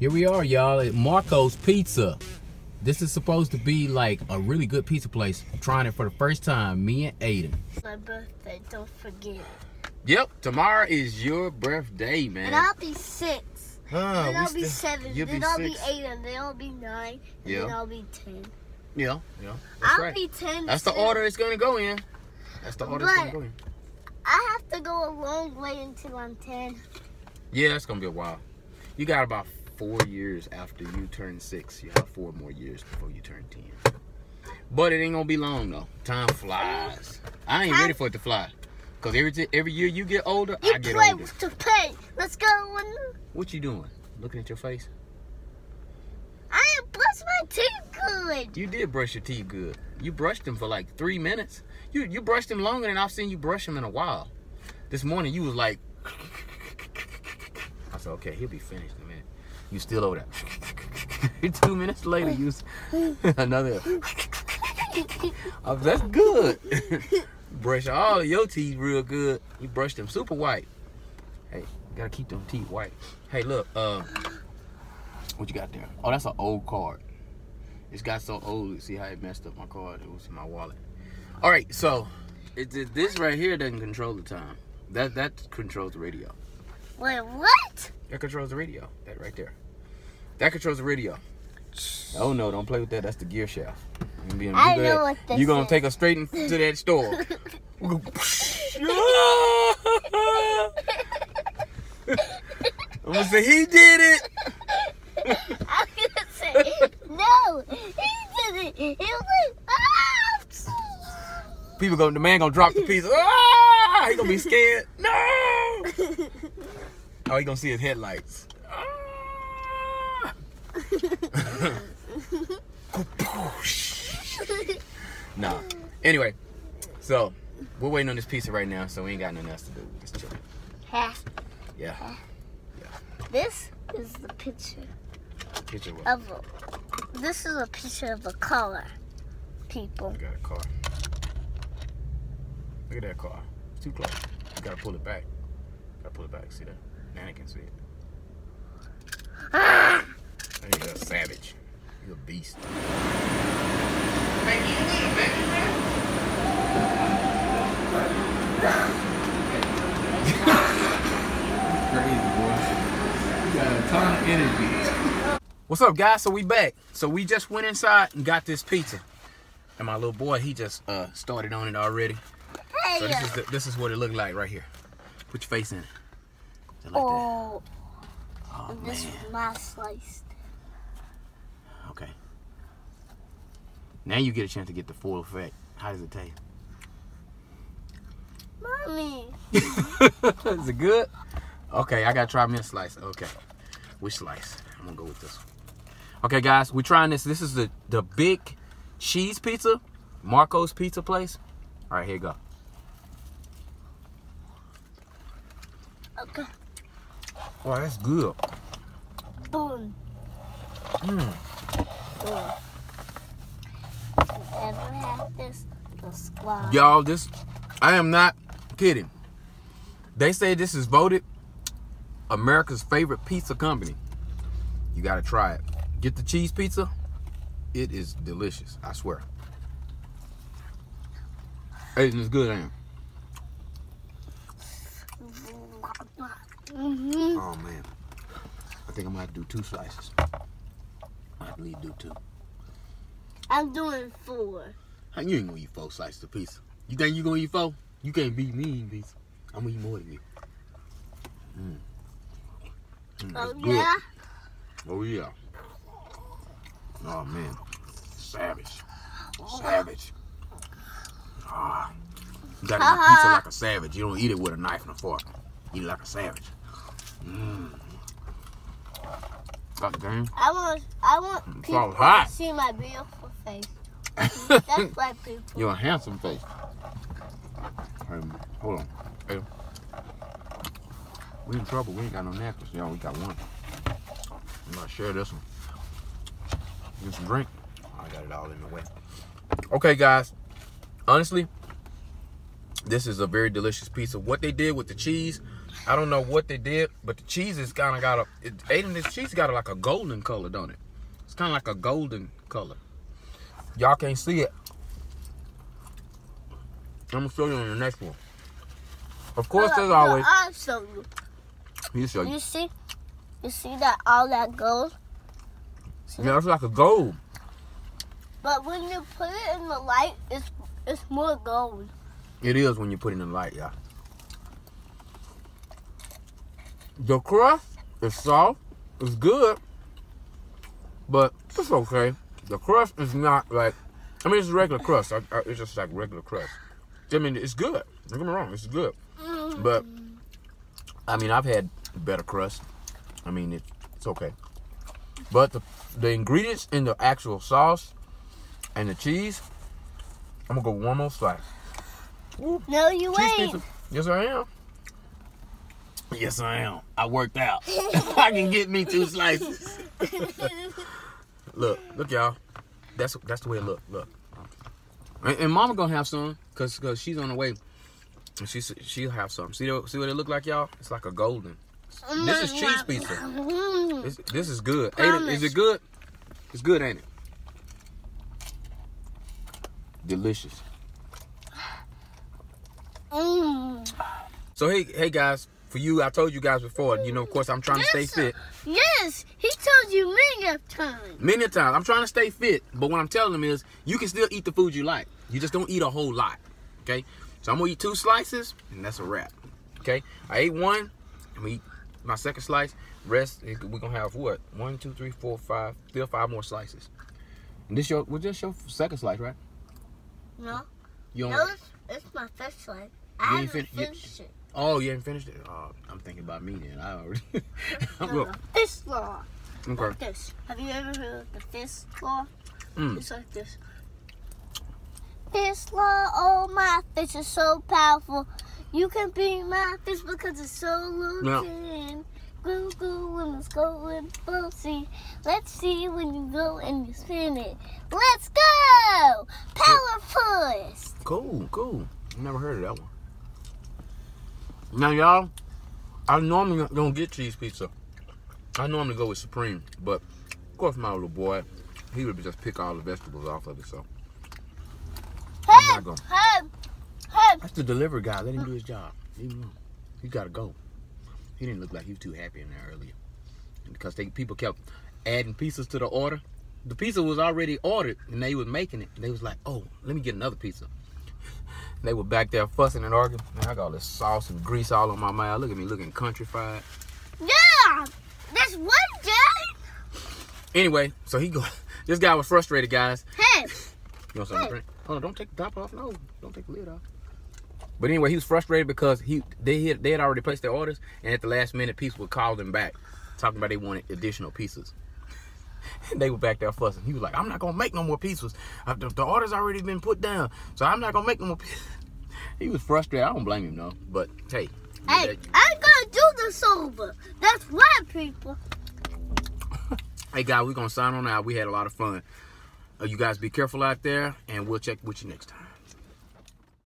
Here we are, y'all, at Marco's Pizza. This is supposed to be like a really good pizza place. I'm trying it for the first time, me and Aiden. My birthday, don't forget. Yep, tomorrow is your birthday, man. And I'll be six. Huh, then I'll be seven. You'll Then be I'll six. be eight. And then I'll be nine. And Yeah. then I'll be ten. Yeah, yeah. That's I'll right. be ten. That's the order it's gonna go in. That's the order it's gonna go in. I have to go a long way until I'm ten. Yeah, it's gonna be a while. You got about four years after you turn six. You have four more years before you turn ten. But it ain't gonna be long though. Time flies. I ain't ready for it to fly. Cause every every year you get older, You I get play older. to pay. Let's go. What you doing? Looking at your face? I ain't brush my teeth good. You did brush your teeth good. You brushed them for like three minutes. You you brushed them longer than I've seen you brush them in a while. This morning you was like, I said, okay, he'll be finished in. You still over there. Two minutes later, you was another. Oh, that's good. Brush all of your teeth real good. You brush them super white. Hey, you gotta keep them teeth white. Hey, look, uh, what you got there? Oh, that's an old card. It's got so old. See how it messed up my card? It was in my wallet. All right, so it, it- this right here doesn't control the time. That that controls the radio. Wait, what? That controls the radio. That right there. That controls the radio. Oh no! Don't play with that. That's the gear shaft. You be- I gonna- know what this You gonna is. take us straight into that store. I'm gonna say he did it. I'm gonna say no. He did it. He was like, ah! People go. The man gonna drop the piece. Ah! He gonna be scared. No. Oh, he gonna see his headlights. Ah! nah. Anyway, so we're waiting on this pizza right now, so we ain't got nothing else to do. Just chill. Ha. Yeah. This is the picture Picture what? of a. This is a picture of a car. People. We got a car. Look at that car. It's too close. You gotta pull it back. Gotta pull it back. See that? Now I can see it. You're a savage. You're a beast. Crazy boy. You got a ton of energy. What's up, guys? So we back. So we just went inside and got this pizza, and my little boy he just uh, started on it already. So this is the, this is what it looked like right here. Put your face in it. Just like that. Oh, Oh this man. was my slice. Okay. Now you get a chance to get the full effect. How does it taste? Mommy. Is it good? Okay, I gotta try me a slice. Okay. Which slice? I'm gonna go with this one. Okay, guys, we're trying this. This is the, the big cheese pizza. Marco's Pizza Place. Alright, here you go. Okay. Oh, that's good. Boom. Mm. Boom. Ever had this? Squad. Y'all, this I am not kidding. They say this is voted America's favorite pizza company. You gotta try it. Get the cheese pizza. It is delicious. I swear. Hey, it's good, ain't? Mm-hmm. Oh man. I think I'm gonna do two slices. I believe do two. I'm doing four. You ain't gonna eat four slices of pizza? You think you gonna eat four? You can't beat me eating pizza. I'm gonna eat more than you. Mm. Mm, Oh good. yeah. Oh yeah. Oh man. Savage. Savage. Ah. You gotta eat pizza like a savage. You don't eat it with a knife and a fork. Eat it like a savage. Mmm. Got the game? I want. I want It's people hot. to see my beautiful face. That's why people. You're a handsome face. Um, hold on. Hey. We in trouble. We ain't got no napkins. Y'all, we got one. I'm gonna share this one. Get some drink. I got it all in the way. Okay, guys. Honestly, this is a very delicious piece of What they did with the cheese, I don't know what they did, but the cheese is kind of got a. It, Aiden, this cheese got a, like a golden color, don't it? It's kind of like a golden color. Y'all can't see it. I'm gonna show you on the next one. Of course, Look, as look, always, I'll show you. you show you. You see? You see that all that gold? Yeah, it's like a gold. But when you put it in the light, it's it's more gold. It is when you put it in the light, yeah. The crust is soft. It's good, but it's okay. The crust is not like. I mean, it's regular crust. I, I, it's just like regular crust. I mean, it's good. Don't get me wrong, it's good. But I mean, I've had better crust. I mean, it, it's okay. But the the ingredients in the actual sauce and the cheese, I'm gonna go one more slice. No, you Cheese ain't. pizza. Yes, I am. Yes, I am. I worked out. I can get me two slices. Look, look, y'all. That's that's the way it look. Look. And, and Mama gonna have some, cause cause she's on the way. She she'll have some. See the- see what it look like, y'all? It's like a golden. This is cheese pizza. Mm. This, this is good. Ain't it, is it good? It's good, ain't it? Delicious. Mm. So hey, hey guys, for you, I told you guys before. You know, of course, I'm trying to stay fit. Yes, he told you many times. Many times, I'm trying to stay fit. But what I'm telling them is, you can still eat the food you like. You just don't eat a whole lot. Okay. So I'm gonna eat two slices, and that's a wrap. Okay. I ate one. I'm gonna eat my second slice. Rest, we're gonna have what? One, two, three, four, five. Still five more slices. And this your, was just your second slice, right? No, You no, it's, it's my first. You I haven't fin- finished it. Oh, you haven't finished it. Oh, I'm thinking about me then. I already. Good. no. Law. Okay. Like this. Have you ever heard of the fish law? Mm. It's like this. Fish law, oh my fish is so powerful. You can be my fish because it's so looking. Goo goo when it's going bossy. Let's see when you go and you spin it. Let's go! Power push! Cool, cool. Never heard of that one. Now, y'all, I normally don't get cheese pizza. I normally go with Supreme, but of course, my little boy, he would just pick all the vegetables off of it. So I'm not going. Hey! Hey! That's the delivery guy. Let him do his job. Him. He gotta go. He didn't look like he was too happy in there earlier because they people kept adding pieces to the order. The pizza was already ordered, and they was making it. And they was like, "Oh, let me get another pizza." They were back there fussing and arguing. Man, I got all this sauce and grease all on my mouth. Look at me looking countrified. Yeah! There's one day! Anyway, so he go. This guy was frustrated, guys. Hey! You want something to drink? Hold on, don't take the top off. No, don't take the lid off. But anyway, he was frustrated because he they had, they had already placed their orders, and at the last minute, people would call them back, talking about they wanted additional pieces. And they were back there fussing. He was like, "I'm not gonna make no more pieces. Uh, The, the order's already been put down, so I'm not gonna make no more." Pieces. He was frustrated. I don't blame him, though. But hey, Hey, I'm gonna do this over. That's right, people. hey, guys, we're gonna sign on out. We had a lot of fun. Uh, you guys be careful out there, and we'll check with you next time.